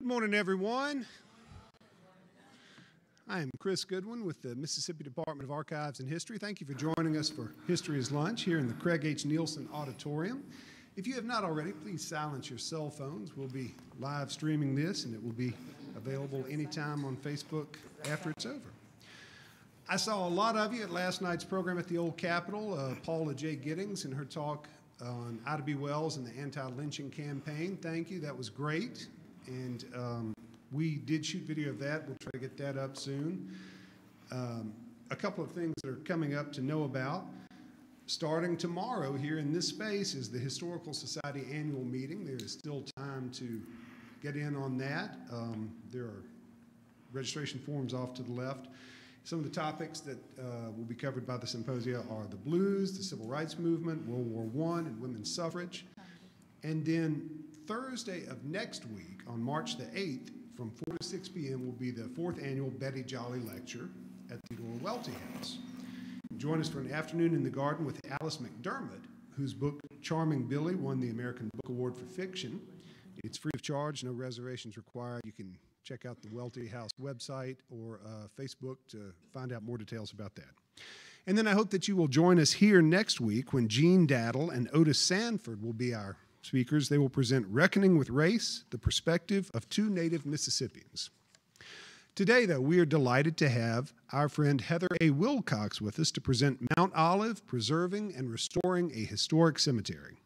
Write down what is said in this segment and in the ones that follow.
Good morning, everyone. I am Chris Goodwin with the Mississippi Department of Archives and History. Thank you for joining us for History is Lunch here in the Craig H. Neilsen Auditorium. If you have not already, please silence your cell phones. We'll be live streaming this and it will be available anytime on Facebook after it's over. I saw a lot of you at last night's program at the Old Capitol. Uh, Paula J. Giddings in her talk on Ida B. Wells and the anti-lynching campaign. Thank you, that was great. And um, we did shoot video of that. We'll try to get that up soon. Um, a couple of things that are coming up to know about. Starting tomorrow here in this space is the Historical Society annual meeting. There is still time to get in on that. Um, there are registration forms off to the left. Some of the topics that uh, will be covered by the symposia are the blues, the civil rights movement, World War I, and women's suffrage. And then Thursday of next week, on March the 8th, from 4 to 6 p.m., will be the fourth annual Betty Jolly Lecture at the Eudora Welty House. Join us for an afternoon in the garden with Alice McDermott, whose book Charming Billy won the American Book Award for Fiction. It's free of charge, no reservations required. You can check out the Welty House website or uh, Facebook to find out more details about that. And then I hope that you will join us here next week when Gene Dattel and Otis Sanford will be our speakers. They will present Reckoning with Race, the perspective of two native Mississippians. Today, though, we are delighted to have our friend Heather A. Wilcox with us to present Mount Olive, Preserving and Restoring a Historic Cemetery.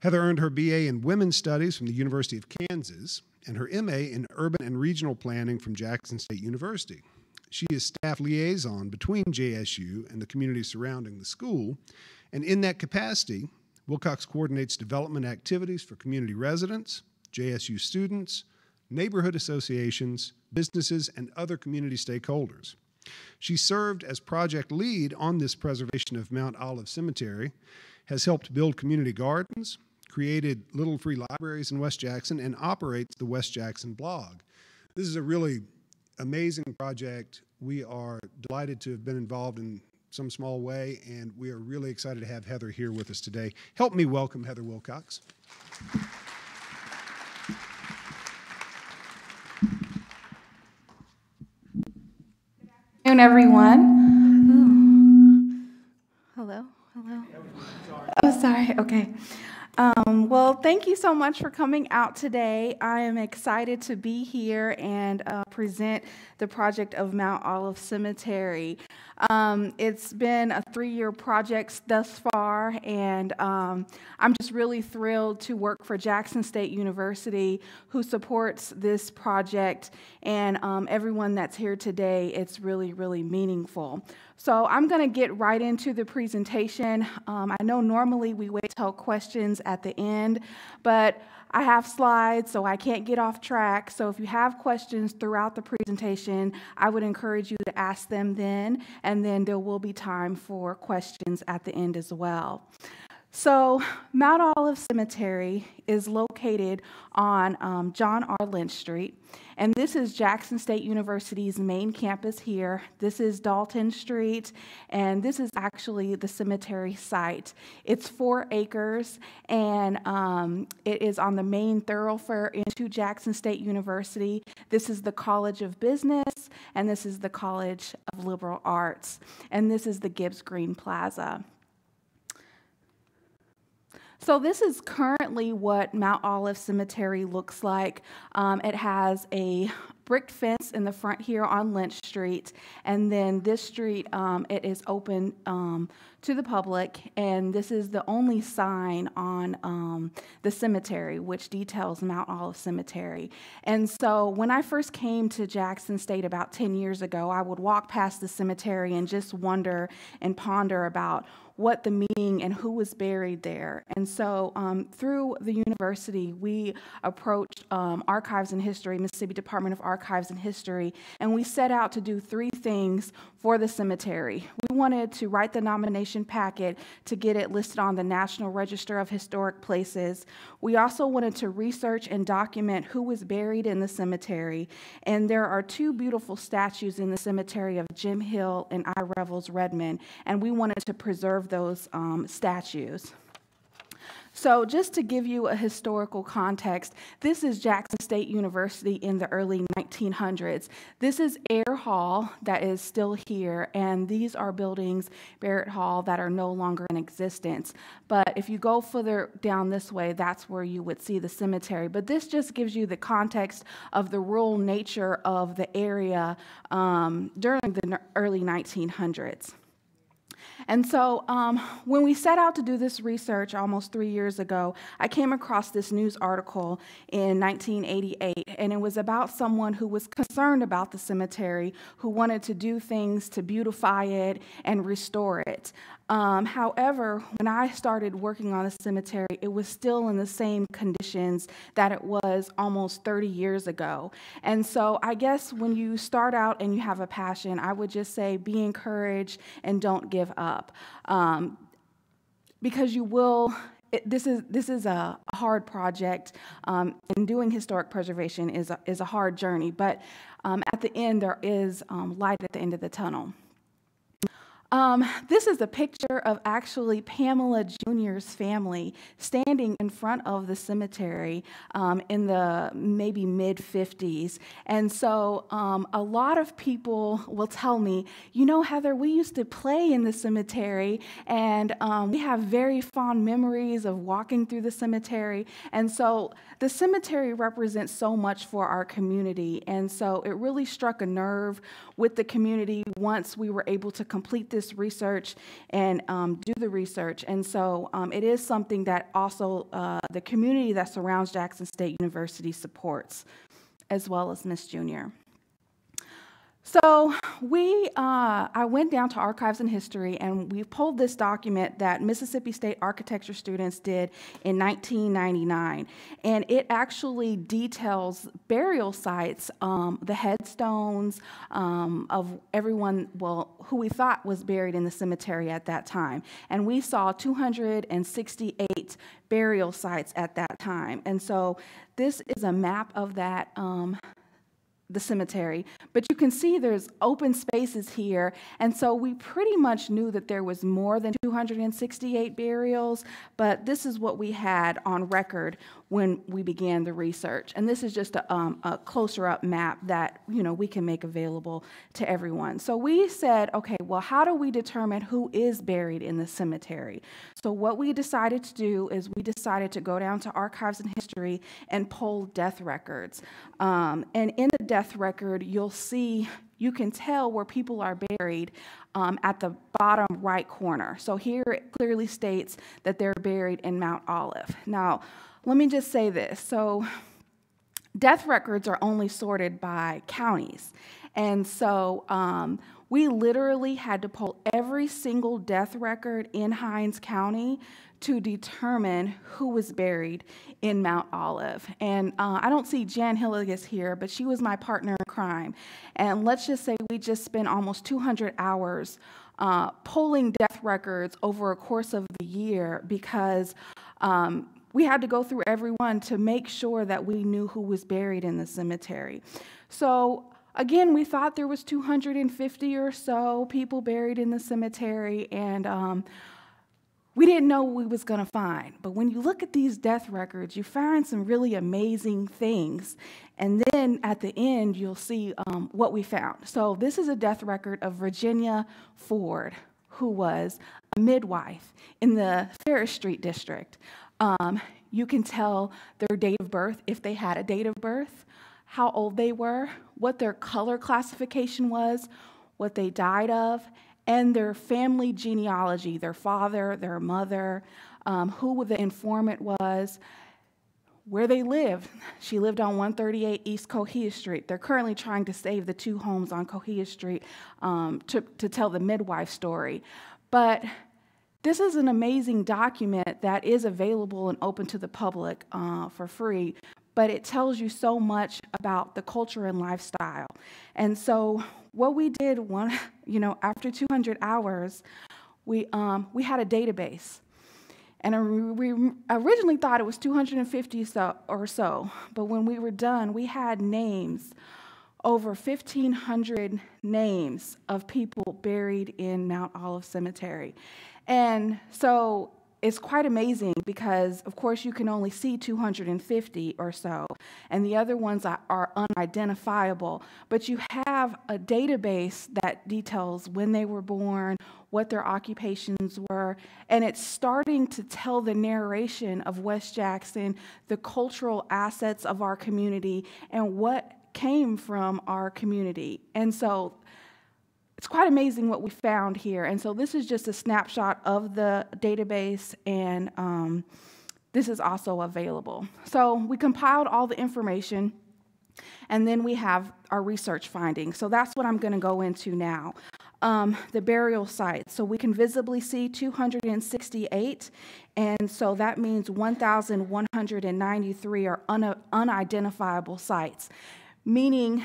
Heather earned her BA in Women's Studies from the University of Kansas and her MA in Urban and Regional Planning from Jackson State University. She is staff liaison between JSU and the community surrounding the school, and in that capacity, Wilcox coordinates development activities for community residents, JSU students, neighborhood associations, businesses, and other community stakeholders. She served as project lead on this preservation of Mount Olive Cemetery, has helped build community gardens, created Little Free Libraries in West Jackson, and operates the West Jackson blog. This is a really amazing project. We are delighted to have been involved in some small way, and we are really excited to have Heather here with us today. Help me welcome Heather Wilcox. Good afternoon, everyone. Ooh. Hello, hello. Oh, sorry. Okay. Um, well, thank you so much for coming out today. I am excited to be here and uh, present the project of Mount Olive Cemetery. Um, it's been a three year project thus far, and um, I'm just really thrilled to work for Jackson State University, who supports this project, and um, everyone that's here today. It's really, really meaningful. So I'm going to get right into the presentation. Um, I know normally we wait till questions at the end, but I have slides, so I can't get off track. So if you have questions throughout the presentation, I would encourage you to ask them then, and then there will be time for questions at the end as well. So, Mount Olive Cemetery is located on um, John R. Lynch Street, and this is Jackson State University's main campus here. This is Dalton Street, and this is actually the cemetery site. It's four acres, and um, it is on the main thoroughfare into Jackson State University. This is the College of Business, and this is the College of Liberal Arts, and this is the Gibbs Green Plaza. So this is currently what Mount Olive Cemetery looks like. Um, it has a brick fence in the front here on Lynch Street, and then this street um, it is open um, to the public, and this is the only sign on um, the cemetery which details Mount Olive Cemetery. And so when I first came to Jackson State about 10 years ago, I would walk past the cemetery and just wonder and ponder about what the meaning and who was buried there. And so um, through the university, we approached um, Archives and History, Mississippi Department of Archives and History, and we set out to do three things for the cemetery. We wanted to write the nomination packet to get it listed on the National Register of Historic Places. We also wanted to research and document who was buried in the cemetery. And there are two beautiful statues in the cemetery of Jim Hill and Ida Revels Redmond, and we wanted to preserve those um, statues. So, just to give you a historical context, this is Jackson State University in the early 1900s. This is Ayer Hall that is still here, and these are buildings, Barrett Hall, that are no longer in existence. But if you go further down this way, that's where you would see the cemetery. But this just gives you the context of the rural nature of the area um, during the early 1900s. And so um, when we set out to do this research almost three years ago, I came across this news article in 1988, and it was about someone who was concerned about the cemetery, who wanted to do things to beautify it and restore it. Um, however, when I started working on the cemetery, it was still in the same conditions that it was almost 30 years ago. And so I guess when you start out and you have a passion, I would just say be encouraged and don't give up. Um, because you will it, this is this is a hard project, um, and doing historic preservation is a, is a hard journey. But um, at the end, there is um, light at the end of the tunnel. Um, this is a picture of actually Pamela Junior's family standing in front of the cemetery um, in the maybe mid 50s. And so um, a lot of people will tell me, you know, Heather, we used to play in the cemetery, and um, we have very fond memories of walking through the cemetery. And so the cemetery represents so much for our community. And so it really struck a nerve with the community once we were able to complete this research and um, do the research. And so um, it is something that also uh, the community that surrounds Jackson State University supports, as well as Miss Junior. So we, uh, I went down to Archives and History, and we pulled this document that Mississippi State architecture students did in 1999, and it actually details burial sites, um, the headstones um, of everyone, well, who we thought was buried in the cemetery at that time, and we saw 268 burial sites at that time, and so this is a map of that. Um, the cemetery, but you can see there's open spaces here. And so we pretty much knew that there was more than 268 burials, but this is what we had on record when we began the research. And this is just a, um, a closer up map that you know we can make available to everyone. So we said, okay, well, how do we determine who is buried in the cemetery? So what we decided to do is we decided to go down to archives and history and pull death records. Um, and in the death record, you'll see you can tell where people are buried um, at the bottom right corner. So here it clearly states that they're buried in Mount Olive. Now, let me just say this. So, death records are only sorted by counties. And so, um, we literally had to pull every single death record in Hinds County to determine who was buried in Mount Olive. And uh, I don't see Jan Hillegas here, but she was my partner in crime. And let's just say we just spent almost 200 hours uh, pulling death records over a course of the year because um, we had to go through everyone to make sure that we knew who was buried in the cemetery. So again, we thought there was 250 or so people buried in the cemetery, and um, we didn't know what we was going to find. But when you look at these death records, you find some really amazing things. And then at the end, you'll see um, what we found. So this is a death record of Virginia Ford, who was a midwife in the Farish Street district. Um, you can tell their date of birth, if they had a date of birth, how old they were, what their color classification was, what they died of, and their family genealogy their father, their mother, um, who the informant was, where they lived. She lived on 138 East Cohia Street. They're currently trying to save the two homes on Cohia Street um, to, to tell the midwife story. But this is an amazing document that is available and open to the public uh, for free, but it tells you so much about the culture and lifestyle. And so, what we did one, you know, after 200 hours, we um, we had a database, and we originally thought it was 250 so, or so, but when we were done, we had names over 1,500 names of people buried in Mount Olive Cemetery. And so it's quite amazing because, of course, you can only see 250 or so, and the other ones are, unidentifiable. But you have a database that details when they were born, what their occupations were, and it's starting to tell the narration of West Jackson, the cultural assets of our community, and what came from our community. And so it's quite amazing what we found here. And so this is just a snapshot of the database, and um, this is also available. So we compiled all the information, and then we have our research findings. So that's what I'm going to go into now. Um, the burial sites. So we can visibly see 268, and so that means 1,193 are un unidentifiable sites, meaning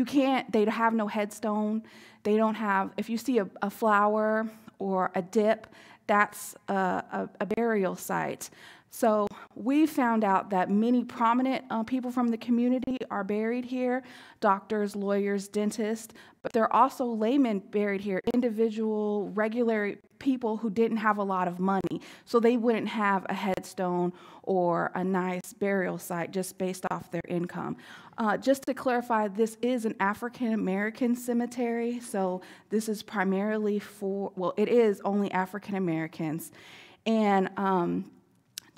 you can't, they have no headstone. They don't have, if you see a, a flower or a dip, that's a, a, a, burial site. So we found out that many prominent uh, people from the community are buried here doctors, lawyers, dentists, but there are also laymen buried here, individual, regular people who didn't have a lot of money. So they wouldn't have a headstone or a nice burial site just based off their income. Uh, just to clarify, this is an African American cemetery, so this is primarily for, well, it is only African Americans. And um,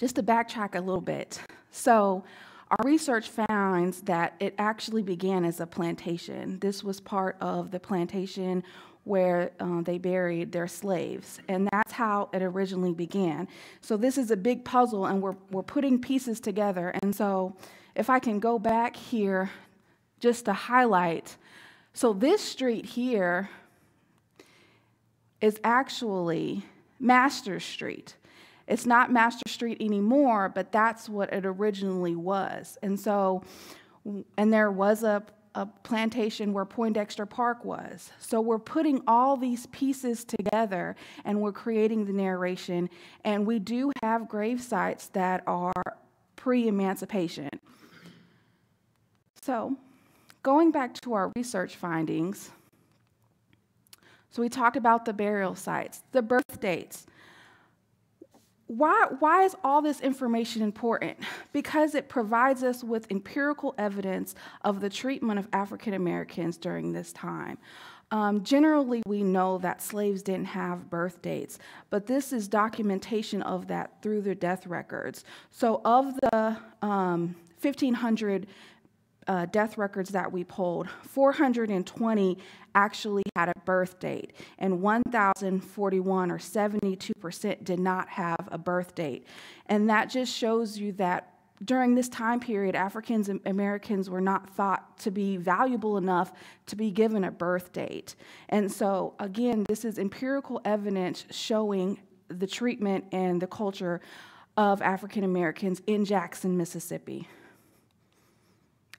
just to backtrack a little bit, so our research finds that it actually began as a plantation. This was part of the plantation where uh, they buried their slaves. And that's how it originally began. So this is a big puzzle, and we're, we're putting pieces together. And so if I can go back here just to highlight, so this street here is actually Master Street. It's not Master Street anymore, but that's what it originally was. And so, and there was a, a plantation where Poindexter Park was. So we're putting all these pieces together and we're creating the narration. And we do have grave sites that are pre emancipation. So, going back to our research findings, so we talked about the burial sites, the birth dates. Why, why is all this information important? Because it provides us with empirical evidence of the treatment of African Americans during this time. Um, generally, we know that slaves didn't have birth dates, but this is documentation of that through their death records. So, of the um, 1,500 uh, death records that we pulled, 420 actually had a birth date, and 1,041 or 72% did not have a birth date. And that just shows you that during this time period, Africans and Americans were not thought to be valuable enough to be given a birth date. And so, again, this is empirical evidence showing the treatment and the culture of African Americans in Jackson, Mississippi.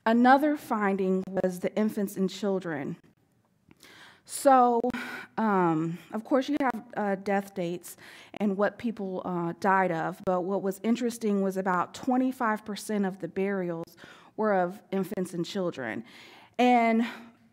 Another finding was the infants and children. So, um, of course, you have uh, death dates and what people uh, died of, but what was interesting was about 25% of the burials were of infants and children. And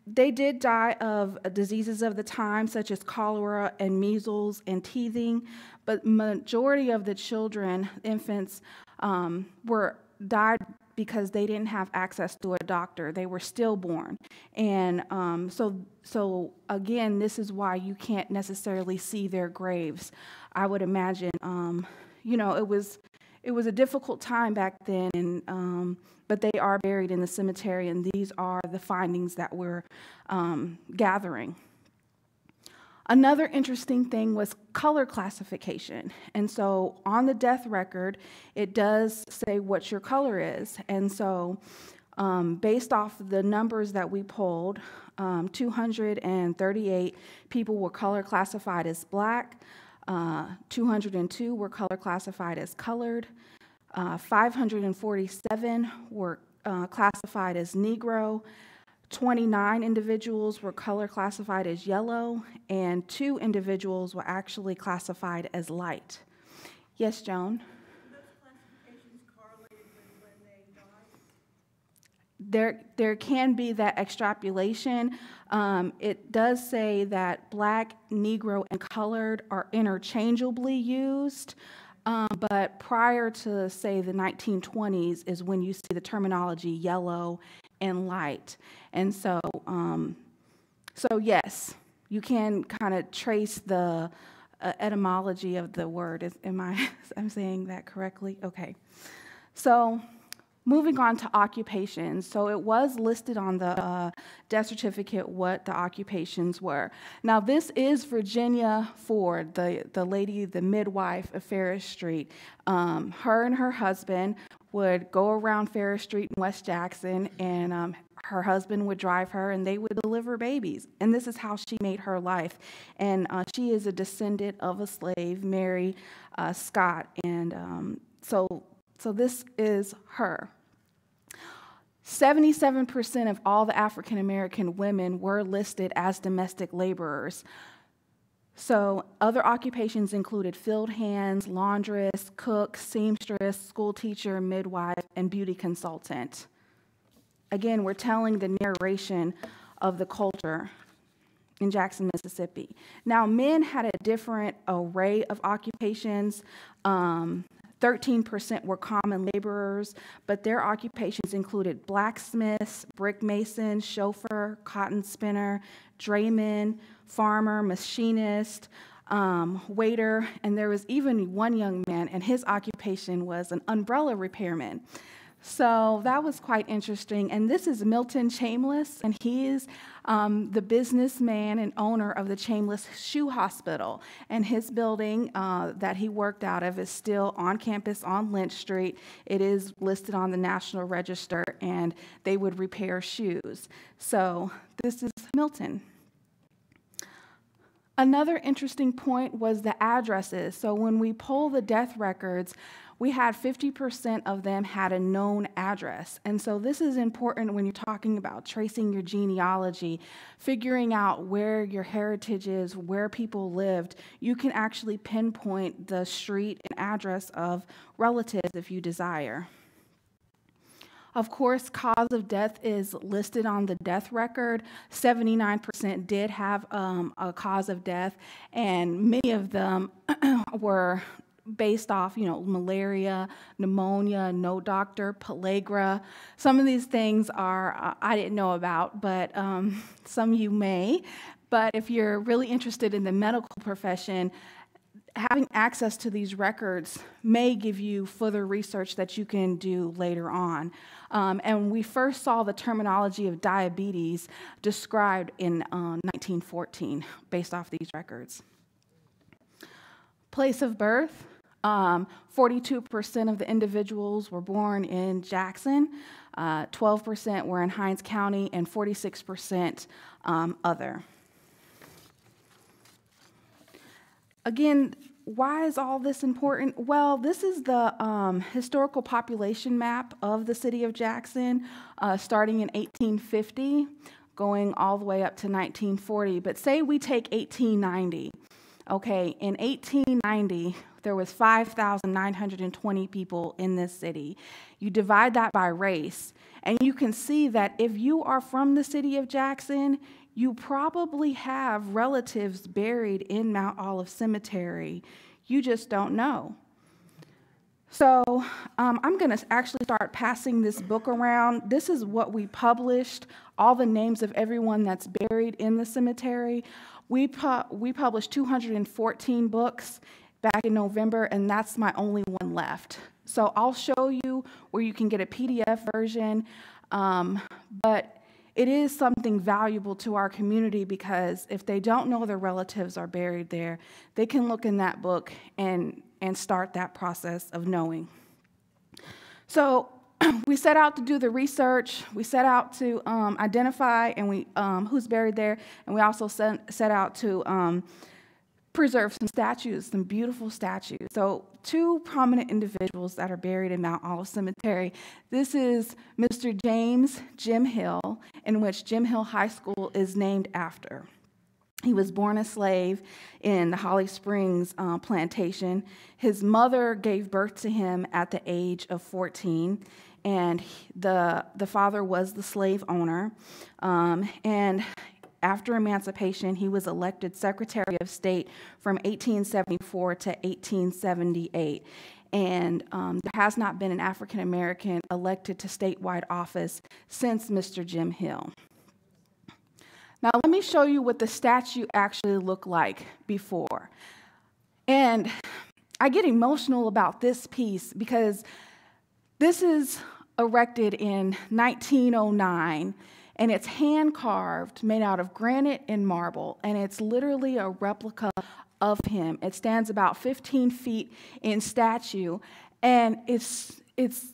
they did die of diseases of the time, such as cholera and measles and teething, but majority of the children, infants, um, were died because they didn't have access to a doctor. They were stillborn. And um, so, so, again, this is why you can't necessarily see their graves. I would imagine, um, you know, it was, it was a difficult time back then, and, um, but they are buried in the cemetery, and these are the findings that we're um, gathering. Another interesting thing was color classification. And so on the death record, it does say what your color is. And so, um, based off the numbers that we pulled, um, 238 people were color classified as black, uh, 202 were color classified as colored, uh, 547 were uh, classified as Negro, 29 individuals were color classified as yellow, and two individuals were actually classified as light. Yes, Joan? There, there can be that extrapolation. Um, it does say that black, Negro, and colored are interchangeably used. Um, but prior to, say, the 1920s is when you see the terminology yellow and light. And so, um, so yes, you can kind of trace the uh, etymology of the word. Is, am I I'm saying that correctly? Okay. So moving on to occupations. So it was listed on the uh, death certificate what the occupations were. Now this is Virginia Ford, the, the lady, the midwife of Farish Street. Um, her and her husband would go around Farish Street in West Jackson and um, her husband would drive her and they would deliver babies. And this is how she made her life. And uh, she is a descendant of a slave, Mary uh, Scott. And um, so, so this is her. 77% of all the African American women were listed as domestic laborers. So, other occupations included field hands, laundress, cook, seamstress, school teacher, midwife, and beauty consultant. Again, we're telling the narration of the culture in Jackson, Mississippi. Now, men had a different array of occupations. Um, 13% were common laborers, but their occupations included blacksmiths, brick mason, chauffeur, cotton spinner, drayman, farmer, machinist, um, waiter, and there was even one young man, and his occupation was an umbrella repairman. So that was quite interesting. And this is Milton Chambliss, and he is um, the businessman and owner of the Chambliss Shoe Hospital. And his building uh, that he worked out of is still on campus on Lynch Street. It is listed on the National Register, and they would repair shoes. So this is Milton. Another interesting point was the addresses. So when we pull the death records, we had 50% of them had a known address. And so this is important when you're talking about tracing your genealogy, figuring out where your heritage is, where people lived. You can actually pinpoint the street and address of relatives if you desire. Of course, cause of death is listed on the death record. 79% did have um, a cause of death, and many of them were based off, you know, malaria, pneumonia, no doctor, pellagra. Some of these things are uh, I didn't know about, but um, some you may. But if you're really interested in the medical profession, having access to these records may give you further research that you can do later on. Um, and we first saw the terminology of diabetes described in uh, 1914 based off these records. Place of birth, um, 42% of the individuals were born in Jackson, uh, 12% were in Hinds County, and 46% um, other. Again, why is all this important? Well, this is the um, historical population map of the city of Jackson, uh, starting in 1850, going all the way up to 1940. But say we take 1890. Okay, in 1890, there was 5,920 people in this city. You divide that by race, and you can see that if you are from the city of Jackson, you probably have relatives buried in Mount Olive Cemetery. You just don't know. So um, I'm going to actually start passing this book around. This is what we published, all the names of everyone that's buried in the cemetery. We, pu- we published 214 books back in November, and that's my only one left. So I'll show you where you can get a PDF version, um, but it is something valuable to our community because if they don't know their relatives are buried there, they can look in that book and, and start that process of knowing. So we set out to do the research. We set out to um, identify and we um, who's buried there, and we also set, set out to um, preserve some statues, some beautiful statues. So, two prominent individuals that are buried in Mount Olive Cemetery. This is Mr. James Jim Hill, in which Jim Hill High School is named after. He was born a slave in the Holly Springs uh, plantation. His mother gave birth to him at the age of 14, and the, the father was the slave owner. Um, and After emancipation, he was elected Secretary of State from 1874 to 1878. And um, there has not been an African American elected to statewide office since Mr. Jim Hill. Now, let me show you what the statue actually looked like before. And I get emotional about this piece because this is erected in 1909 and it's hand carved, made out of granite and marble, and it's literally a replica of him. It stands about 15 feet in stature, and it's, it's,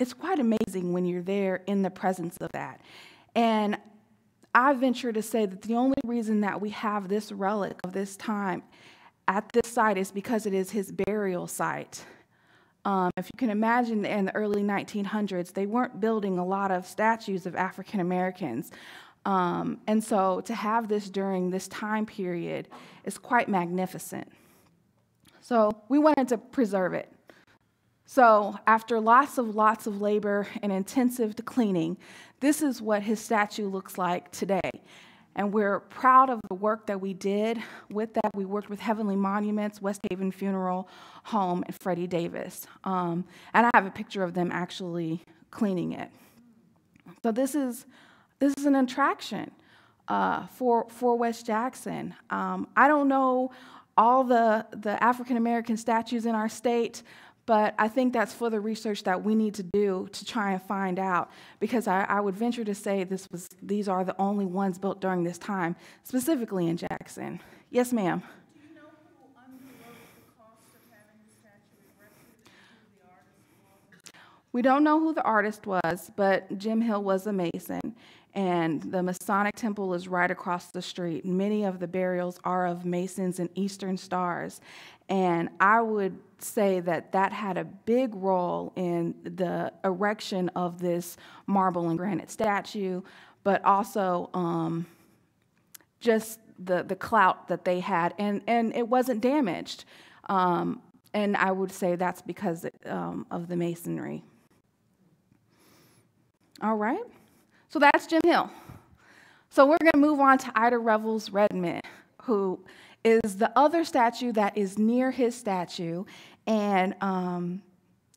it's quite amazing when you're there in the presence of that. And I venture to say that the only reason that we have this relic of this time at this site is because it is his burial site. Um, if you can imagine in the early 1900s, they weren't building a lot of statues of African Americans. Um, and so to have this during this time period is quite magnificent. So we wanted to preserve it. So after lots of lots of labor and intensive cleaning, this is what his statue looks like today. And we're proud of the work that we did. With that, we worked with Heavenly Monuments, West Haven Funeral Home, and Freddie Davis. Um, and I have a picture of them actually cleaning it. So this is this is an attraction uh, for for West Jackson. Um, I don't know all the the African American statues in our state, but I think that's for the research that we need to do to try and find out, because I, I would venture to say this was, these are the only ones built during this time, specifically in Jackson. Yes, ma'am. We don't know who the artist was, but Jim Hill was a Mason, and the Masonic Temple is right across the street. Many of the burials are of Masons and Eastern Stars, and I would say that that had a big role in the erection of this marble and granite statue, but also um, just the, the clout that they had, and, and it wasn't damaged. Um, and I would say that's because um, of the masonry. All right, so that's Jim Hill. So we're going to move on to Ida Revels Redmond, who is the other statue that is near his statue, and um,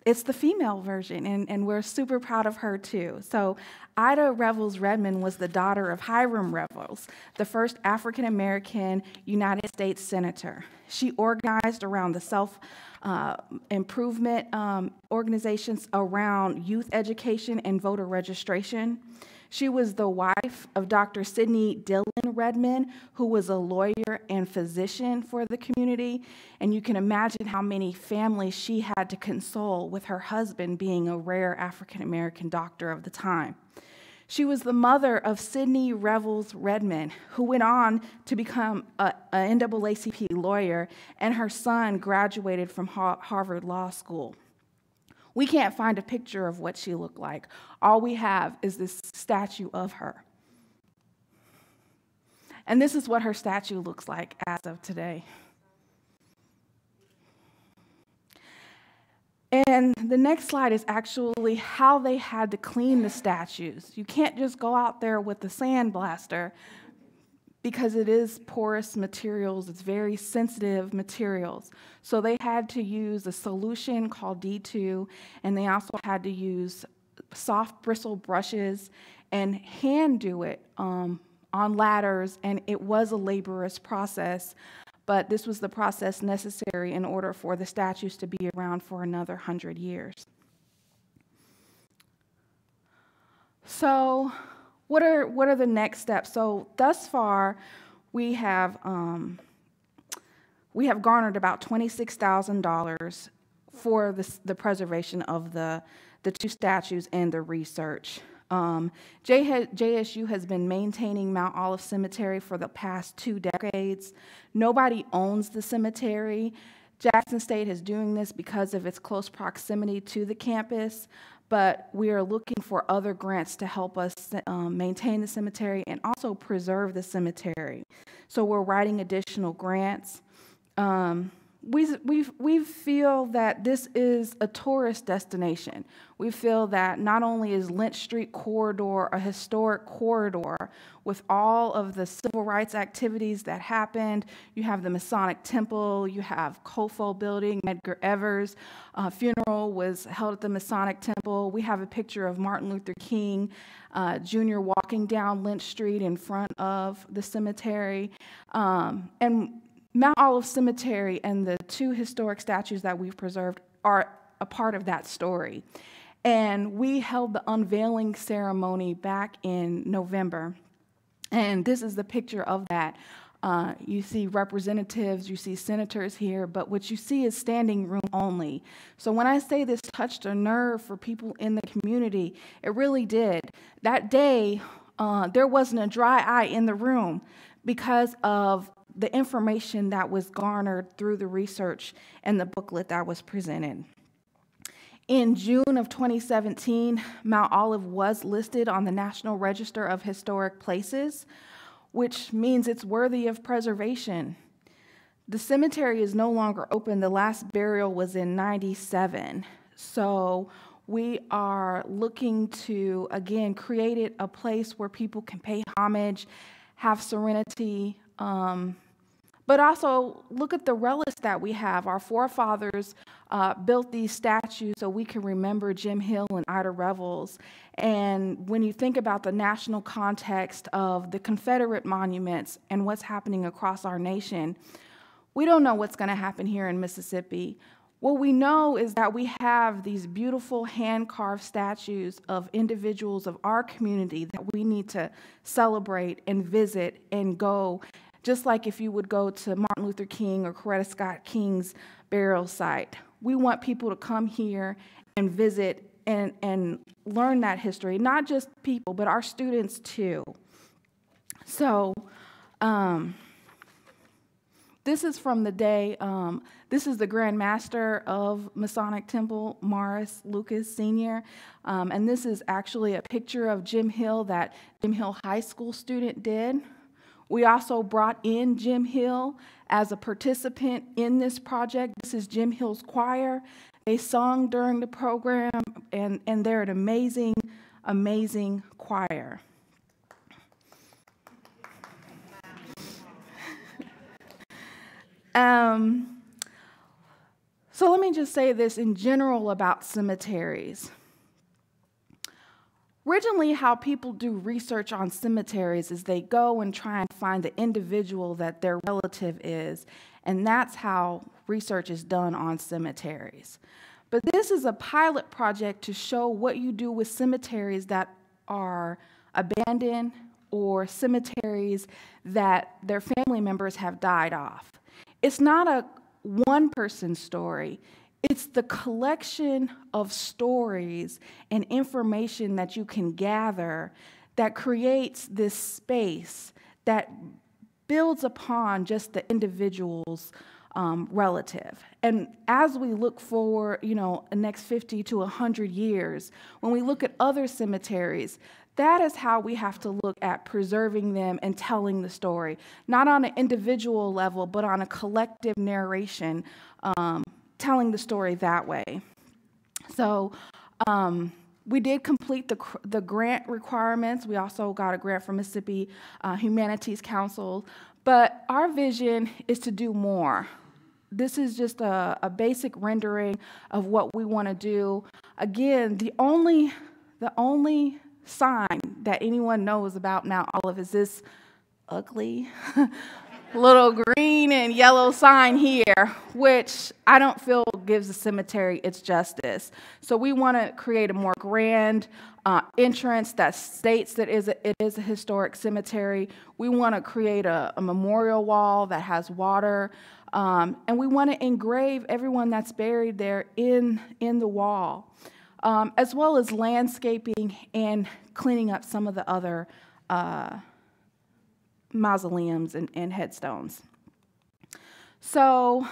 it's the female version, and, and we're super proud of her too. So, Ida Revels Redmond was the daughter of Hiram Revels, the first African American United States Senator. She organized around the self uh, improvement um, organizations around youth education and voter registration. She was the wife of Dr. Sidney Dillon Redmond, who was a lawyer and physician for the community. And you can imagine how many families she had to console with her husband being a rare African American doctor of the time. She was the mother of Sidney Revels Redmond, who went on to become an NAACP lawyer, and her son graduated from Harvard Law School. We can't find a picture of what she looked like. All we have is this statue of her. And this is what her statue looks like as of today. And the next slide is actually how they had to clean the statues. You can't just go out there with the sandblaster because it is porous materials, it's very sensitive materials. So they had to use a solution called D2, and they also had to use soft bristle brushes and hand do it um, on ladders, and it was a laborious process, but this was the process necessary in order for the statues to be around for another hundred years. So, what are what are the next steps? So thus far, we have um, we have garnered about twenty six thousand dollars for the, the preservation of the the two statues and the research. Um, JSU has been maintaining Mount Olive Cemetery for the past two decades. Nobody owns the cemetery. Jackson State is doing this because of its close proximity to the campus, but we are looking for other grants to help us um, maintain the cemetery and also preserve the cemetery. So we're writing additional grants. Um, we, we, we feel that this is a tourist destination. We feel that not only is Lynch Street corridor a historic corridor with all of the civil rights activities that happened, you have the Masonic Temple, you have COFO Building, Medgar Evers' uh, funeral was held at the Masonic Temple. We have a picture of Martin Luther King uh, Jr. walking down Lynch Street in front of the cemetery. Um, and Mount Olive Cemetery and the two historic statues that we've preserved are a part of that story. And we held the unveiling ceremony back in November. And this is the picture of that. Uh, you see representatives, you see senators here, but what you see is standing room only. So when I say this touched a nerve for people in the community, it really did. That day, uh, there wasn't a dry eye in the room because of the information that was garnered through the research and the booklet that was presented. In June of 2017, Mount Olive was listed on the National Register of Historic Places, which means it's worthy of preservation. The cemetery is no longer open. The last burial was in 97. So we are looking to, again, create it a place where people can pay homage, have serenity, um, but also look at the relics that we have. Our forefathers uh, built these statues so we can remember Jim Hill and Ida Revels. And when you think about the national context of the Confederate monuments and what's happening across our nation, we don't know what's going to happen here in Mississippi. What we know is that we have these beautiful hand carved statues of individuals of our community that we need to celebrate and visit and go just like if you would go to Martin Luther King or Coretta Scott King's burial site. We want people to come here and visit and, and learn that history, not just people, but our students too. So, um, this is from the day, um, this is the Grand Master of Masonic Temple, Morris Lucas Sr., um, and this is actually a picture of Jim Hill that Jim Hill High School student did. We also brought in Jim Hill as a participant in this project. This is Jim Hill's choir. They sung during the program, and, and they're an amazing, amazing choir. um, so let me just say this in general about cemeteries. Originally, how people do research on cemeteries is they go and try and find the individual that their relative is, and that's how research is done on cemeteries. But this is a pilot project to show what you do with cemeteries that are abandoned or cemeteries that their family members have died off. It's not a one person story, it's the collection of stories and information that you can gather that creates this space that builds upon just the individual's um, relative. And as we look forward, you know, the next 50 to 100 years, when we look at other cemeteries, that is how we have to look at preserving them and telling the story, not on an individual level, but on a collective narration um, telling the story that way. So um, we did complete the, the grant requirements. We also got a grant from Mississippi uh, Humanities Council. But our vision is to do more. This is just a, a basic rendering of what we want to do. Again, the only, the only sign that anyone knows about Mount Olive is this ugly little green and yellow sign here, which I don't feel gives the cemetery its justice. So we want to create a more grand uh, entrance that states that it is a historic cemetery. We want to create a, a, memorial wall that has water. Um, and we want to engrave everyone that's buried there in, in the wall, um, as well as landscaping and cleaning up some of the other uh, mausoleums and, and headstones. So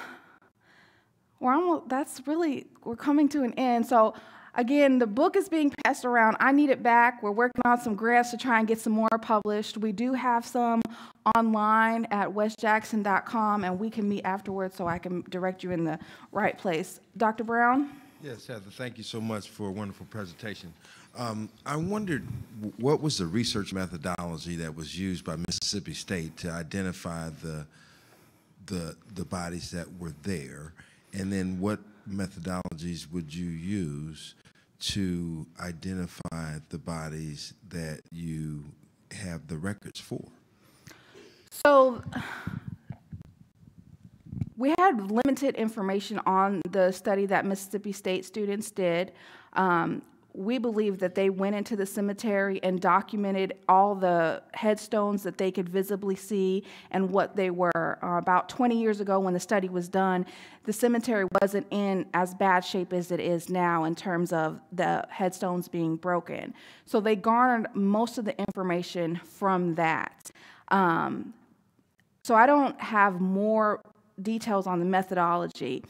we're almost, that's really, we're coming to an end. So again, the book is being passed around. I need it back. We're working on some grants to try and get some more published. We do have some online at westjackson.com, and we can meet afterwards so I can direct you in the right place. Dr. Brown? Yes, Heather, thank you so much for a wonderful presentation. Um, I wondered what was the research methodology that was used by Mississippi State to identify the the the bodies that were there, and then what methodologies would you use to identify the bodies that you have the records for? So we had limited information on the study that Mississippi State students did. Um, we believe that they went into the cemetery and documented all the headstones that they could visibly see and what they were. Uh, about 20 years ago, when the study was done, the cemetery wasn't in as bad shape as it is now in terms of the headstones being broken. So they garnered most of the information from that. Um, so I don't have more details on the methodology.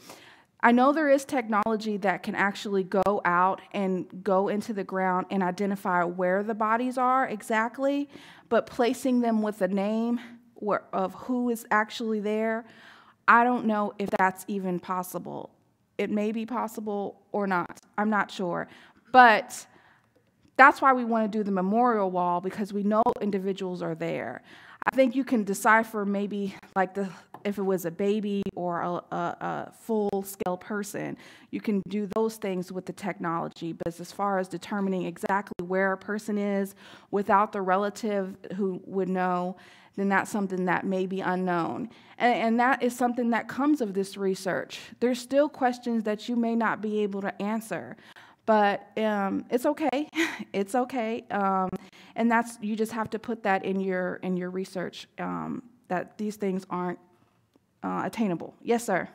I know there is technology that can actually go out and go into the ground and identify where the bodies are exactly, but placing them with a name of who is actually there, I don't know if that's even possible. It may be possible or not. I'm not sure. But that's why we want to do the memorial wall because we know individuals are there. I think you can decipher maybe like the if it was a baby or a, a, a full scale person, you can do those things with the technology. But as far as determining exactly where a person is without the relative who would know, then that's something that may be unknown. And, and, that is something that comes of this research. There's still questions that you may not be able to answer, but um, it's okay. it's okay. Um, and that's you just have to put that in your in your research um, that these things aren't uh, attainable. Yes, sir.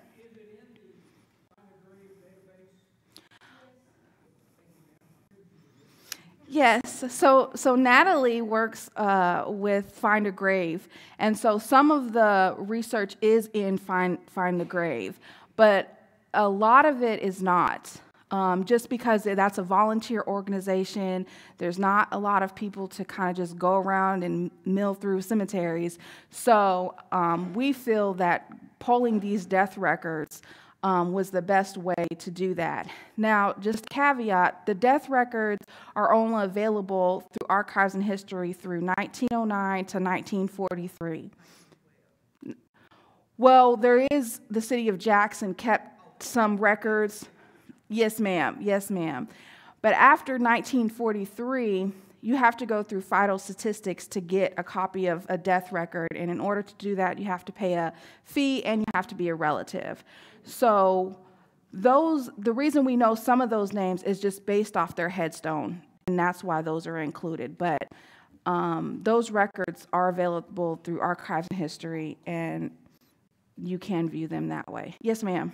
Yes, so so Natalie works uh, with Find a Grave, and so some of the research is in Find Find the Grave, but a lot of it is not. Um, just because that's a volunteer organization, there's not a lot of people to kind of just go around and mill through cemeteries. So um, we feel that pulling these death records um, was the best way to do that. Now, just caveat the death records are only available through Archives and History through 1909 to 1943. Well, there is the city of Jackson kept some records Yes, ma'am. Yes, ma'am. But after 1943, you have to go through vital statistics to get a copy of a death record. And in order to do that, you have to pay a fee and you have to be a relative. So, those, the reason we know some of those names is just based off their headstone, and that's why those are included. But um, those records are available through Archives and History, and you can view them that way. Yes, ma'am.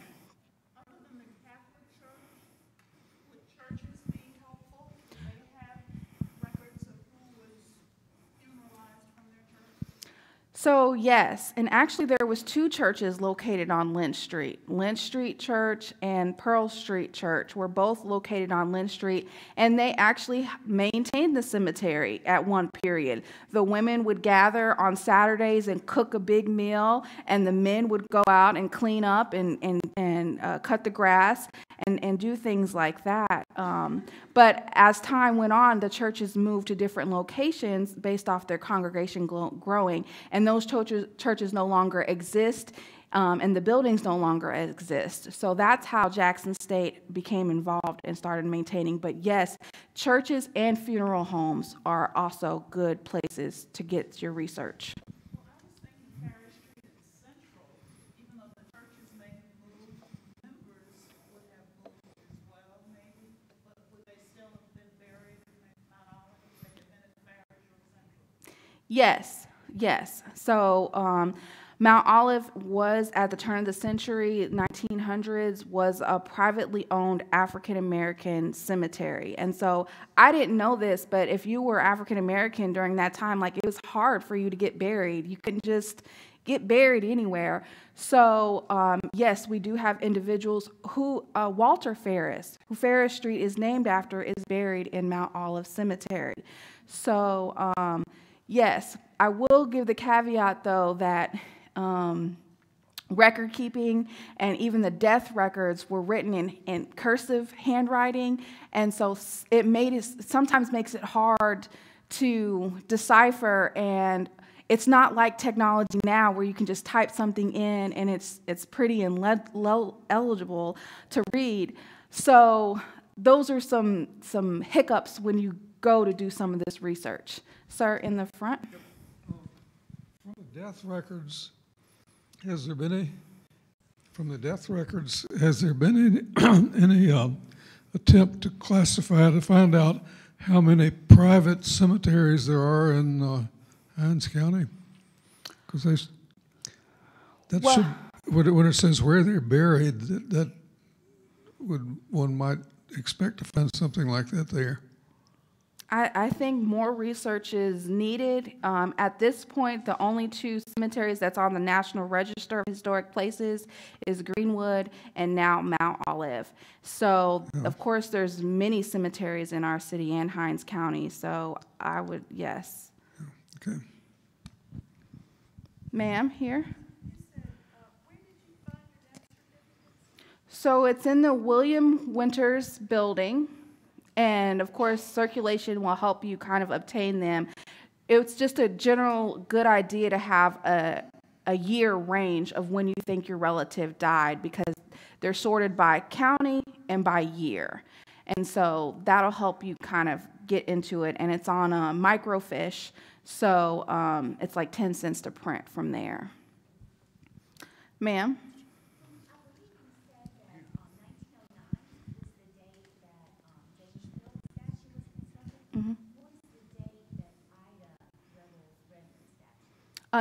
So yes, and actually there was two churches located on Lynch Street. Lynch Street Church and Pearl Street Church were both located on Lynch Street, and they actually maintained the cemetery at one period. The women would gather on Saturdays and cook a big meal, and the men would go out and clean up and, and, and uh, cut the grass and, and do things like that. Um, but as time went on, the churches moved to different locations based off their congregation growing, and those churches, churches no longer exist. Um, and the buildings no longer exist. So that's how Jackson State became involved and started maintaining. But yes, churches and funeral homes are also good places to get your research. Yes, yes. So um, Mount Olive was at the turn of the century, 1900s, was a privately owned African American cemetery. And so I didn't know this, but if you were African American during that time, like it was hard for you to get buried. You couldn't just get buried anywhere. So, um, yes, we do have individuals who, uh, Walter Farish, who Farish Street is named after, is buried in Mount Olive Cemetery. So, um, yes, I will give the caveat though that um, record keeping and even the death records were written in, in cursive handwriting, and so it made it sometimes makes it hard to decipher and it's not like technology now where you can just type something in and it's it's pretty and le- le- eligible to read. So those are some some hiccups when you go to do some of this research. Sir, in the front. From the death records, has there been any, from the death records, has there been any, any um, attempt to classify, to find out how many private cemeteries there are in uh, Hinds County? Because they, that Well- should, when it, when it says where they're buried, that, that would, one might expect to find something like that there. I, I think more research is needed. Um, at this point, the only two cemeteries that's on the National Register of Historic Places is Greenwood and now Mount Olive. So, of course, there's many cemeteries in our city and Hinds County, so I would, yes. Okay. Ma'am, here? So it's in the William Winters building, and of course, circulation will help you kind of obtain them. It's just a general good idea to have a, a year range of when you think your relative died because they're sorted by county and by year. And so that'll help you kind of get into it, and it's on a microfiche, so um, it's like 10 cents to print from there. Ma'am? Uh,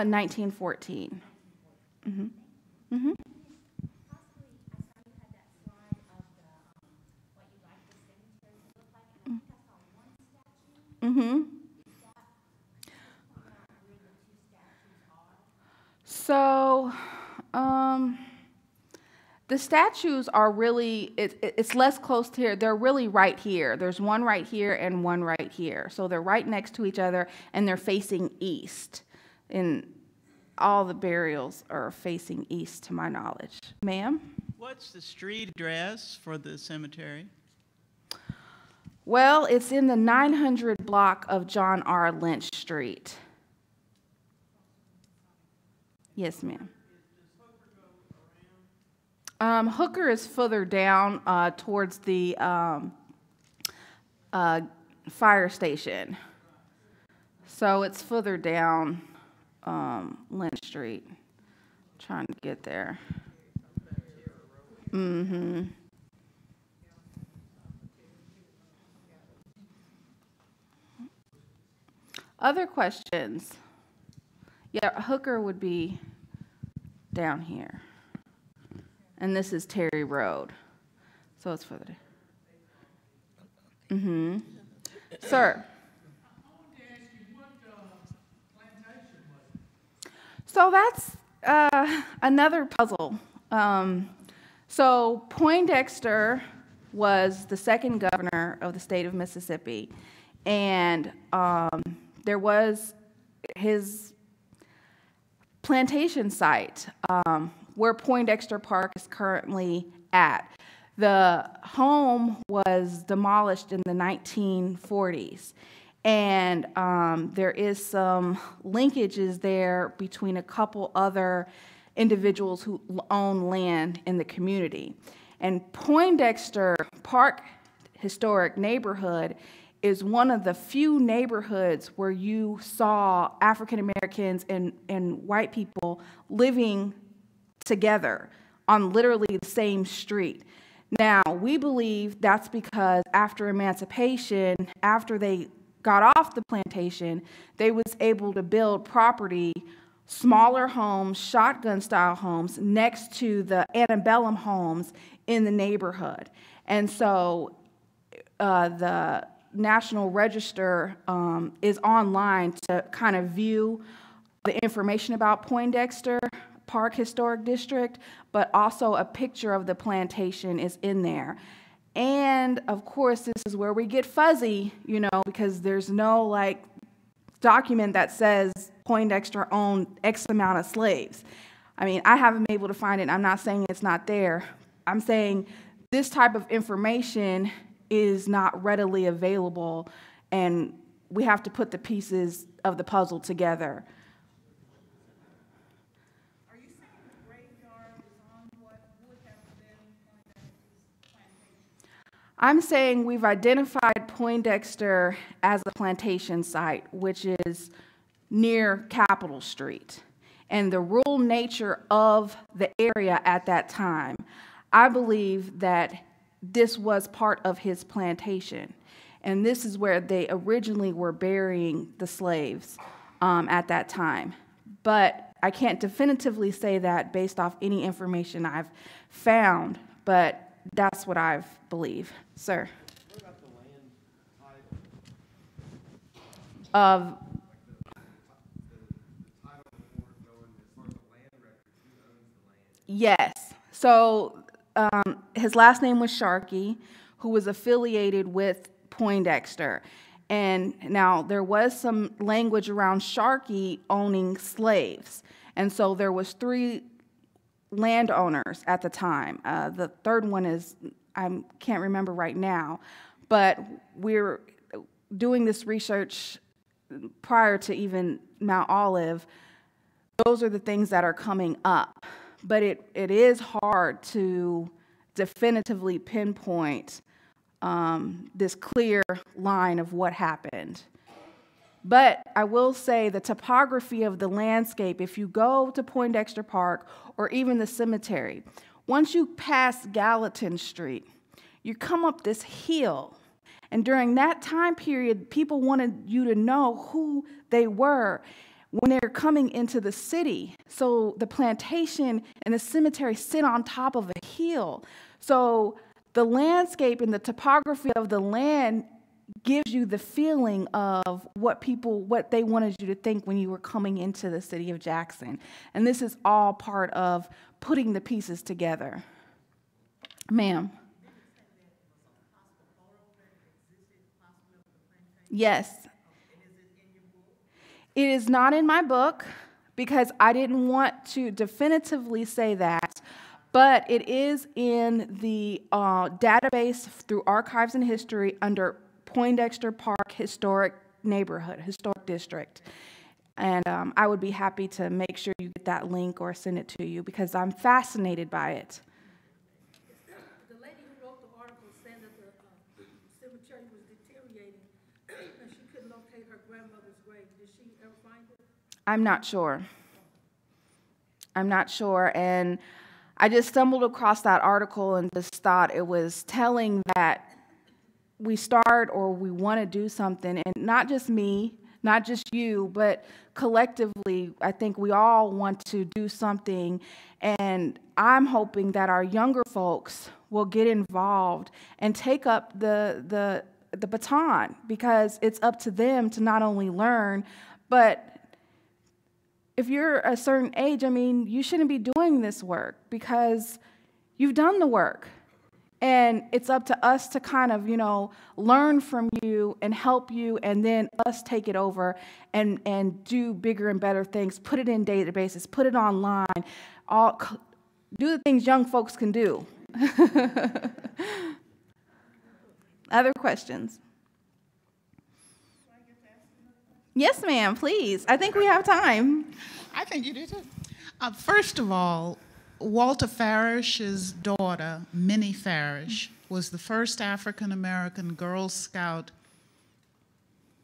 1914. Mm-hmm. Mm-hmm. Mm-hmm. So, um, the statues are really, it, it- it's less close to here. They're really right here. There's one right here and one right here. So they're right next to each other and they're facing east. And all the burials are facing east, to my knowledge. Ma'am? What's the street address for the cemetery? Well, it's in the 900 block of John R. Lynch Street. Yes, ma'am. Um, Hooker is further down uh, towards the um, uh, fire station. So it's further down um, Lynch Street. Trying to get there. Mm-hmm. Other questions? Yeah, Hooker would be down here. And this is Terry Road. So it's further. Mm-hmm. Sir? So that's uh, another puzzle. Um, so Poindexter was the second governor of the state of Mississippi, and um, there was his plantation site um, where Poindexter Park is currently at. The home was demolished in the 1940s, and um, there is some linkages there between a couple other individuals who own land in the community. And Poindexter Park Historic Neighborhood is one of the few neighborhoods where you saw African Americans and, and white people living together on literally the same street. Now, we believe that's because after emancipation, after they got off the plantation, they was able to build property, smaller homes, shotgun style homes next to the antebellum homes in the neighborhood. And so uh, the National Register um, is online to kind of view the information about Poindexter Park Historic District, but also a picture of the plantation is in there. And of course, this is where we get fuzzy, you know, because there's no like document that says Poindexter owned X amount of slaves. I mean, I haven't been able to find it. I'm not saying it's not there. I'm saying this type of information is not readily available, and we have to put the pieces of the puzzle together. Are you saying the graveyard is on what would have been Poindexter's plantation? I'm saying we've identified Poindexter as a plantation site, which is near Capitol Street, and the rural nature of the area at that time. I believe that this was part of his plantation, and this is where they originally were burying the slaves um, at that time. But I can't definitively say that based off any information I've found, but that's what I believe, sir. Of. Yes. So um, his last name was Sharkey, who was affiliated with Poindexter. And now there was some language around Sharkey owning slaves. And so there was three landowners at the time. Uh, the third one is, I can't remember right now, but we're doing this research prior to even Mount Olive. Those are the things that are coming up. But it, it is hard to definitively pinpoint um, this clear line of what happened. But I will say the topography of the landscape, if you go to Poindexter Park or even the cemetery, once you pass Gallatin Street, you come up this hill. And during that time period, people wanted you to know who they were when they're coming into the city. So the plantation and the cemetery sit on top of a hill. So the landscape and the topography of the land gives you the feeling of what people what they wanted you to think when you were coming into the city of Jackson. And this is all part of putting the pieces together. Ma'am. Yes. It is not in my book because I didn't want to definitively say that, but it is in the uh, database through Archives and History under Poindexter Park Historic Neighborhood, Historic District. And um, I would be happy to make sure you get that link or send it to you because I'm fascinated by it. The lady who wrote the article said that the uh, cemetery was deteriorating and she couldn't locate her grandmother's grave. Did she ever find it? I'm not sure. I'm not sure. And I just stumbled across that article and just thought it was telling that we start or we want to do something, and not just me, not just you, but collectively, I think we all want to do something. And I'm hoping that our younger folks will get involved and take up the, the, the baton because it's up to them to not only learn, but if you're a certain age, I mean, you shouldn't be doing this work because you've done the work. And it's up to us to kind of, you know, learn from you and help you, and then us take it over and, and do bigger and better things, put it in databases, put it online, all, do the things young folks can do. Other questions? Yes, ma'am, please. I think we have time. I think you do too. Uh, first of all, Walter Farish's daughter, Minnie Farish, was the first African American Girl Scout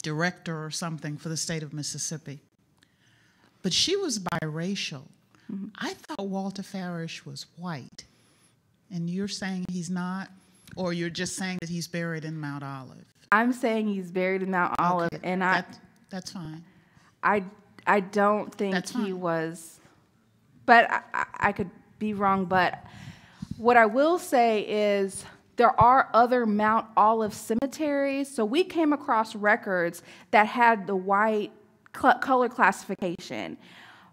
director or something for the state of Mississippi. But she was biracial. Mm-hmm. I thought Walter Farish was white. And you're saying he's not? Or you're just saying that he's buried in Mount Olive? I'm saying he's buried in Mount Olive, Okay, and I, that- That's fine. I, I don't think he was, but I- I could be wrong. But what I will say is there are other Mount Olive cemeteries. So we came across records that had the white color classification.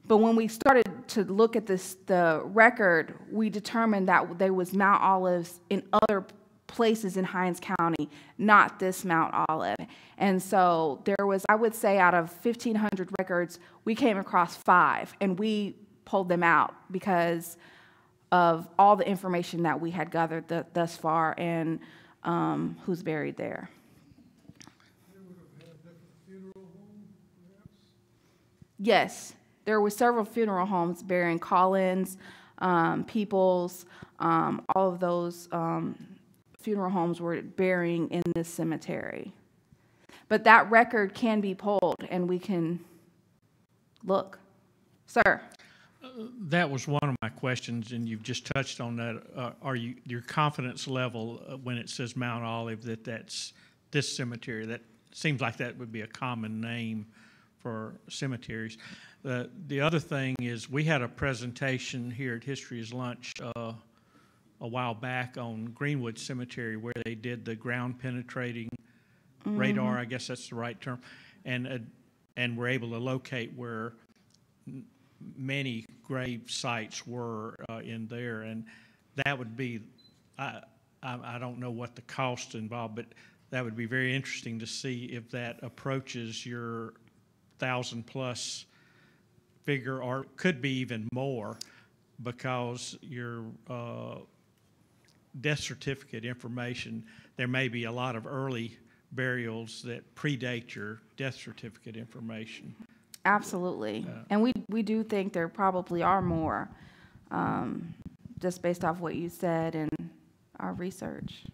But when we started to look at this, the record, we determined that there was Mount Olives in other places in Hinds County, not this Mount Olive. And so there was, I would say, out of 1,500 records, we came across five, and we pulled them out because of all the information that we had gathered th- thus far and um, who's buried there. Yes, there were several funeral homes burying Collins, um, Peoples, um, all of those um, funeral homes were burying in this cemetery. But that record can be pulled and we can look. Sir? That was one of my questions, and you've just touched on that. Uh, Are you, your confidence level, uh, when it says Mount Olive, that that's this cemetery? That seems like that would be a common name for cemeteries. The, the other thing is, we had a presentation here at History's Lunch uh, a while back on Greenwood Cemetery, where they did the ground penetrating radar, I guess that's the right term, and, uh, and were able to locate where many grave sites were uh, in there, and that would be, I, I, I don't know what the cost involved, but that would be very interesting to see if that approaches your thousand-plus figure, or could be even more, because your uh, death certificate information, there may be a lot of early burials that predate your death certificate information. Absolutely. And we, we do think there probably are more, um, just based off what you said and our research.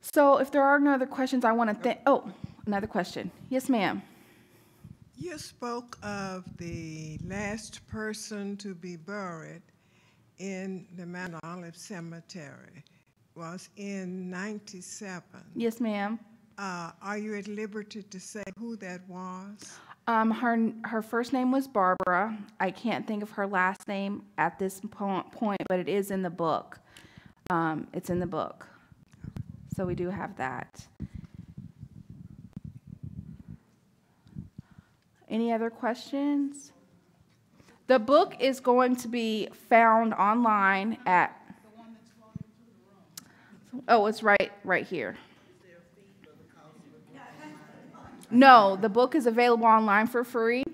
So if there are no other questions, I want to thank, oh, another question. Yes, ma'am. You spoke of the last person to be buried in the Mount Olive Cemetery was in 97. Yes, ma'am. Uh, Are you at liberty to say who that was? Um, her, her first name was Barbara. I can't think of her last name at this point, but it is in the book. Um, it's in the book. So we do have that. Any other questions? The book is going to be found online at. Oh, it's right, right here. No, the book is available online for free.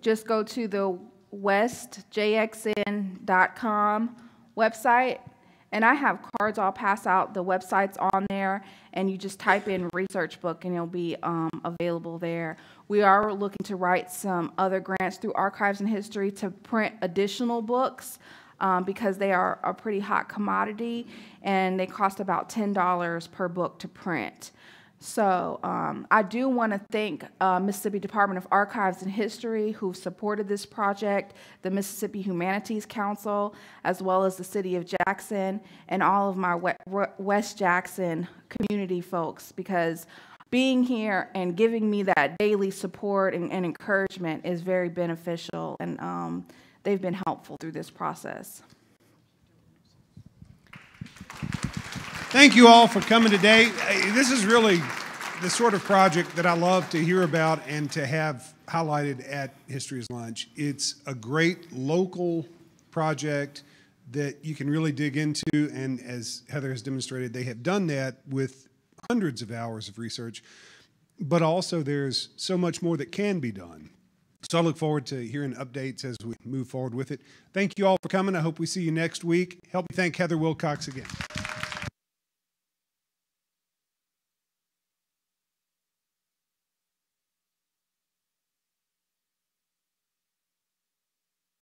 Just go to the westjxn.com website, and I have cards I'll pass out. The website's on there, and you just type in research book, and it'll be um, available there. We are looking to write some other grants through Archives and History to print additional books. Um, because they are a pretty hot commodity and they cost about $10 per book to print. So um, I do want to thank uh, Mississippi Department of Archives and History who supported this project, the Mississippi Humanities Council, as well as the City of Jackson and all of my we- West Jackson community folks because being here and giving me that daily support and, and encouragement is very beneficial and um, they've been helpful through this process. Thank you all for coming today. This is really the sort of project that I love to hear about and to have highlighted at History is Lunch. It's a great local project that you can really dig into, and as Heather has demonstrated, they have done that with hundreds of hours of research. But also, there's so much more that can be done. So I look forward to hearing updates as we move forward with it. Thank you all for coming. I hope we see you next week. Help me thank Heather Wilcox again.